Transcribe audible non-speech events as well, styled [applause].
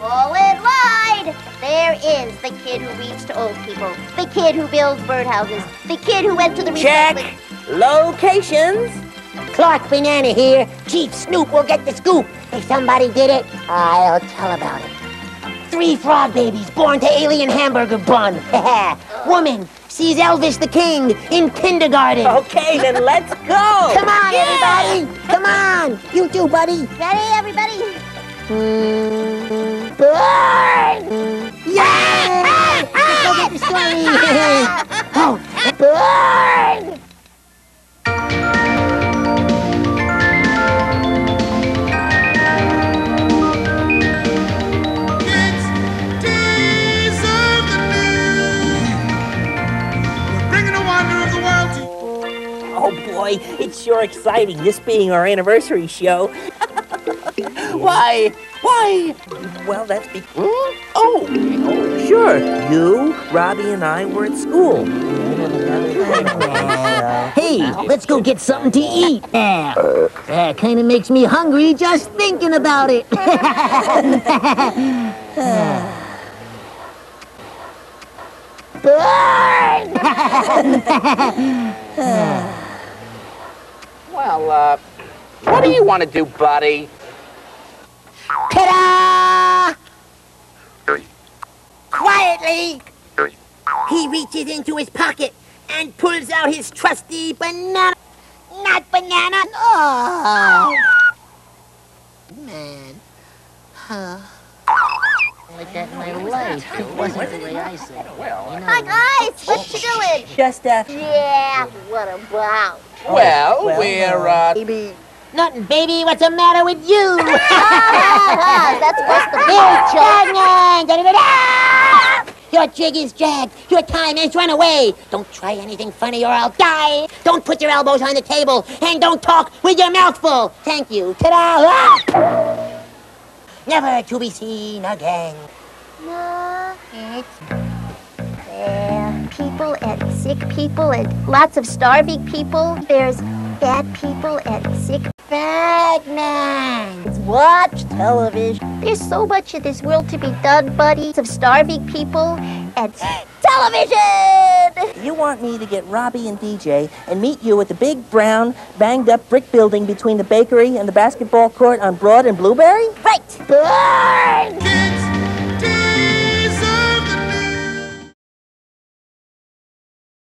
Fall in line! There is the kid who reads to old people, the kid who builds birdhouses, the kid who went to the Check locations. Clark Banana here. Chief Snoop will get the scoop. If somebody did it, I'll tell about it. Three frog babies born to alien hamburger bun. [laughs] Woman sees Elvis the King in kindergarten. Okay, then [laughs] let's go. Come on, everybody. Come on. You too, buddy. Ready, everybody? Mm, burn! Yeah! Let's go get the oh, burn! Kids deserve the news. We're bringing the wonder of the world to Oh boy, it's sure exciting, this being our anniversary show. [laughs] why? Why? Well, that's be. Hmm? Oh, oh, sure. You, Robbie, and I were at school. Hey, let's go get something to eat. Yeah. That kind of makes me hungry just thinking about it. [laughs] Burn! [laughs] Well, uh, what do you want to do, buddy? Ta-da! Quietly, he reaches into his pocket and pulls out his trusty banana. Not banana. Oh. Man. Huh. Like that in my life. It wasn't the way I said it. Hi, guys! What you doing? Just, uh, Yeah, what about? Well, well, we're, uh, Baby. Nothing, baby. What's the matter with you? [laughs] That's what's the [laughs] big Your jig is jagged. Your time has run away. Don't try anything funny or I'll die. Don't put your elbows on the table. And don't talk with your mouth full. Thank you. Ta-da! [laughs] Never to be seen again. No, it's there. People and sick people and lots of starving people. There's bad people and sick Bad man. Watch television. There's so much in this world to be done, buddies, of starving people and [gasps] television. you want me to get Robbie and DJ and meet you at the big brown, banged up brick building between the bakery and the basketball court on Broad and Blueberry? Right. Burn! kids deserve